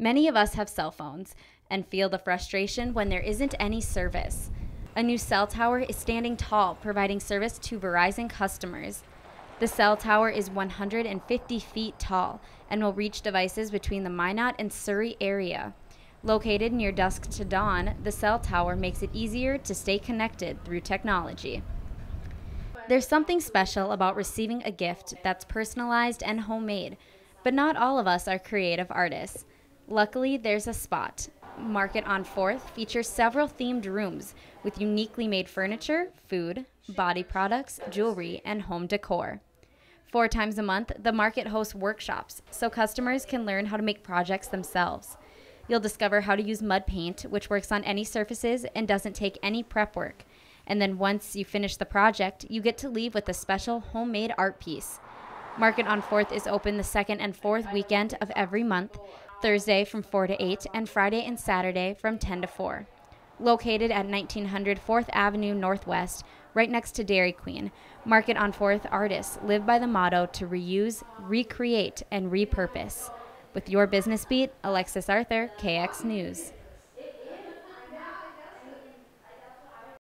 Many of us have cell phones and feel the frustration when there isn't any service. A new cell tower is standing tall, providing service to Verizon customers. The cell tower is 150 feet tall and will reach devices between the Minot and Surrey area. Located near dusk to dawn, the cell tower makes it easier to stay connected through technology. There's something special about receiving a gift that's personalized and homemade, but not all of us are creative artists. Luckily, there's a spot. Market on 4th features several themed rooms with uniquely made furniture, food, body products, jewelry, and home decor. Four times a month, the market hosts workshops so customers can learn how to make projects themselves. You'll discover how to use mud paint, which works on any surfaces and doesn't take any prep work. And then once you finish the project, you get to leave with a special homemade art piece. Market on 4th is open the second and fourth weekend of every month, Thursday from 4 to 8, and Friday and Saturday from 10 to 4. Located at 1900 4th Avenue Northwest, right next to Dairy Queen, Market on 4th artists live by the motto to reuse, recreate, and repurpose. With your business beat, Alexus Arthur, KX News.